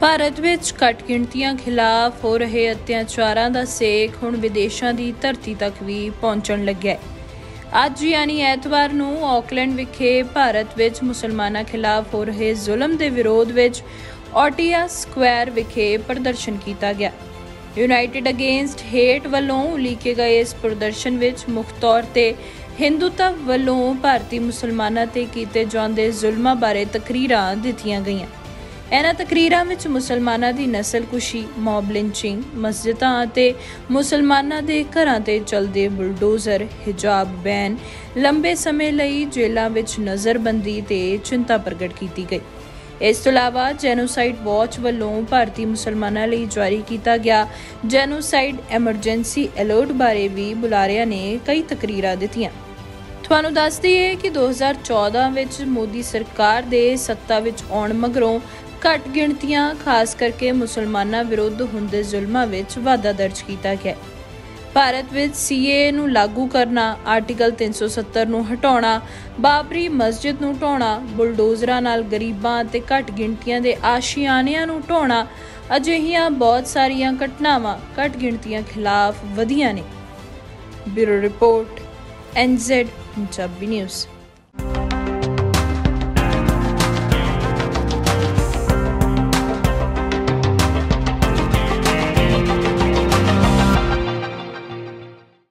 ਭਾਰਤ ਵਿੱਚ ਘੱਟ ਗਿਣਤੀਆਂ ਖਿਲਾਫ ਹੋ ਰਹੇ ਅਤਿਆਚਾਰਾਂ ਦਾ ਸੇਕ ਹੁਣ ਵਿਦੇਸ਼ਾਂ ਦੀ ਧਰਤੀ ਤੱਕ ਵੀ ਪਹੁੰਚਣ ਲੱਗਿਆ ਹੈ। ਅੱਜ ਯਾਨੀ ਐਤਵਾਰ ਨੂੰ ਆਕਲੈਂਡ ਵਿਖੇ ਭਾਰਤ ਵਿੱਚ ਮੁਸਲਮਾਨਾਂ ਖਿਲਾਫ ਹੋ ਰਹੇ ਜ਼ੁਲਮ ਦੇ ਵਿਰੋਧ ਵਿੱਚ ਆਟੀਆ ਸਕੁਆਇਰ ਵਿਖੇ ਪ੍ਰਦਰਸ਼ਨ ਕੀਤਾ ਗਿਆ। ਯੂਨਾਈਟਿਡ ਅਗੇਂਸਟ ਹੇਟ ਵੱਲੋਂ ਉਲੀਕੇ ਗਏ ਇਸ ਪ੍ਰਦਰਸ਼ਨ ਵਿੱਚ ਮੁੱਖ ਤੌਰ ਤੇ ਹਿੰਦੂਤਵ ਵੱਲੋਂ ਭਾਰਤੀ ਮੁਸਲਮਾਨਾਂ ਤੇ ਕੀਤੇ ਜਾਂਦੇ ਜ਼ੁਲਮਾਂ ਬਾਰੇ ਤਕਰੀਰਾਂ ਦਿੱਤੀਆਂ ਗਈਆਂ। ਇਹਨਾਂ ਤਕਰੀਰਾਂ ਵਿੱਚ ਮੁਸਲਮਾਨਾਂ ਦੀ ਨਸਲਕੁਸ਼ੀ ਮੌਬ ਲਿੰਚਿੰਗ ਮਸਜਿਦਾਂ ਅਤੇ ਮੁਸਲਮਾਨਾਂ ਦੇ ਘਰਾਂ ਤੇ ਚੱਲਦੇ ਬੁਲਡੋਜ਼ਰ, ਹਿਜਾਬ, ਬੈਨ ਲੰਬੇ ਸਮੇਂ ਲਈ ਜੇਲ੍ਹਾਂ ਵਿੱਚ ਨਜ਼ਰਬੰਦੀ ਤੇ ਚਿੰਤਾ ਪ੍ਰਗਟ ਕੀਤੀ ਗਈ। ਇਸ ਤੋਂ ਇਲਾਵਾ ਜੈਨੋਸਾਈਡ ਵਾਚ ਵੱਲੋਂ ਭਾਰਤੀ ਮੁਸਲਮਾਨਾਂ ਲਈ ਜਾਰੀ ਕੀਤਾ ਗਿਆ ਜੈਨੋਸਾਈਡ ਐਮਰਜੈਂਸੀ ਅਲਰਟ ਬਾਰੇ ਵੀ ਬੁਲਾਰਿਆਂ ਨੇ ਕਈ ਤਕਰੀਰਾਂ ਦਿੱਤੀਆਂ। ਤੁਹਾਨੂੰ ਦੱਸ ਦਈਏ ਕਿ 2014 ਵਿੱਚ ਮੋਦੀ ਸਰਕਾਰ ਦੇ ਸੱਤਾ ਵਿੱਚ ਆਉਣ ਮਗਰੋਂ ਘੱਟ ਗਿਣਤੀਆਂ, ਖਾਸ ਕਰਕੇ ਮੁਸਲਮਾਨਾਂ ਵਿਰੁੱਧ ਹੁੰਦੇ ਜ਼ੁਲਮਾਂ ਵਿੱਚ ਵਾਧਾ ਦਰਜ ਕੀਤਾ ਗਿਆ ਹੈ। ਭਾਰਤ ਵਿੱਚ ਸੀਏ ਨੂੰ ਲਾਗੂ ਕਰਨਾ, ਆਰਟੀਕਲ 370 ਨੂੰ ਹਟਾਉਣਾ, ਬਾਬਰੀ ਮਸਜਿਦ ਨੂੰ ਢਾਉਣਾ, ਬੁਲਡੋਜ਼ਰਾਂ ਨਾਲ ਗਰੀਬਾਂ ਅਤੇ ਘੱਟ ਗਿਣਤੀਆਂ ਦੇ ਆਸ਼ੀਆਨਿਆਂ ਨੂੰ ਢਾਉਣਾ, ਅਜਿਹੀਆਂ ਬਹੁਤ ਸਾਰੀਆਂ ਘਟਨਾਵਾਂ ਘੱਟ ਗਿਣਤੀਆਂ ਖਿਲਾਫ ਵਧੀਆਂ ਨੇ bureau report NZ Punjabi news